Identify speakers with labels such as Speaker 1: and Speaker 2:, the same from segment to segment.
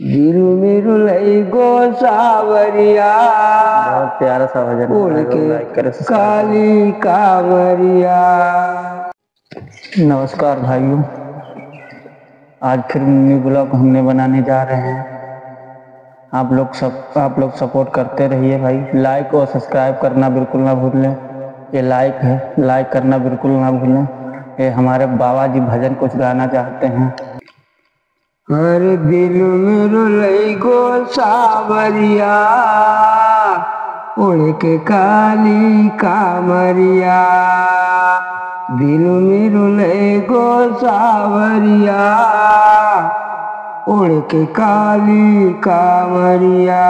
Speaker 1: दिल मेरू लई गो सावरिया।
Speaker 2: बहुत प्यारा सा भजन है।
Speaker 1: उड़ के काली कामरिया
Speaker 2: करें। नमस्कार भाइयों। आज फिर मिनी ब्लॉग हमने बनाने जा रहे हैं। आप लोग सब आप लोग सपोर्ट करते रहिए भाई। लाइक और सब्सक्राइब करना बिल्कुल ना भूलें। ये लाइक है लाइक करना बिल्कुल ना भूलें। ये हमारे बाबा जी भजन कुछ गाना चाहते हैं।
Speaker 1: हर दिल मेरू लई गो सावरिया उड़ के काली कामरिया दिल मेरू लई गो सावरिया उड़ के काली कामरिया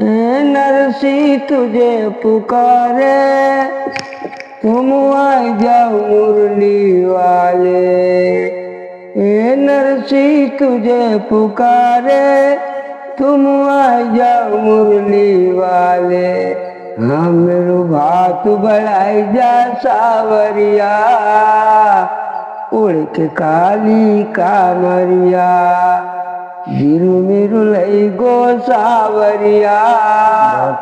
Speaker 1: ए नरसी, तुझे पुकारे, तुम आ जाओ मुरली वाले। ए नरसी तुझे पुकारे तुम आ जाओ मुरली वाले। हम भात बढ़ाई जा सावरिया उड़ के काली कामरिया दिल मेरू लई गो सावरिया।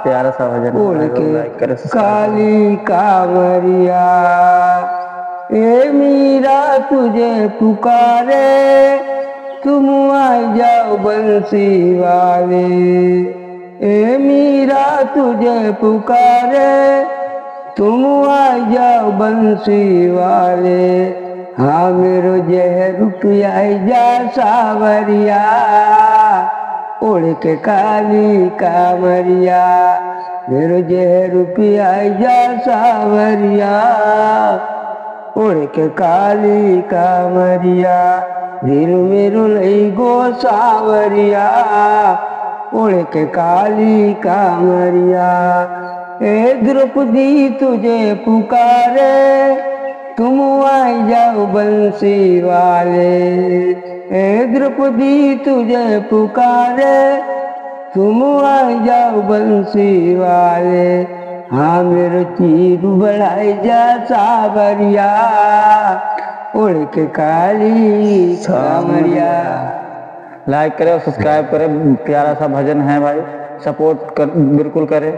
Speaker 2: प्यारा सा भजन।
Speaker 1: उड़ के काली कामरिया ए मीरा तुझे पुकारे, तुम आ जाओ बंसी वाले। ए मीरा, तुझे पुकारे, तुम आ जाओ बंसी वाले। हाँ मेरो जहर रुपया जा सावरिया उड़ के काली कामरिया मेरो जहर रुपया जा सावरिया। उड़ के काली कामरिया दिल मेरो लई गो सावरिया। उड़ के काली कामरिया ए द्रौपदी तुझे पुकारे, तुम आई जाओ बंसी वाले। ए द्रौपदी तुझे पुकारे, तुम आई जाओ बंसी वाले। हाँ मेरे चीर बढ़ाई जा सावरिया उड़ के काली सावरिया।
Speaker 2: लाइक करें सब्सक्राइब करें, प्यारा सा भजन है भाई। सपोर्ट कर, बिल्कुल करें।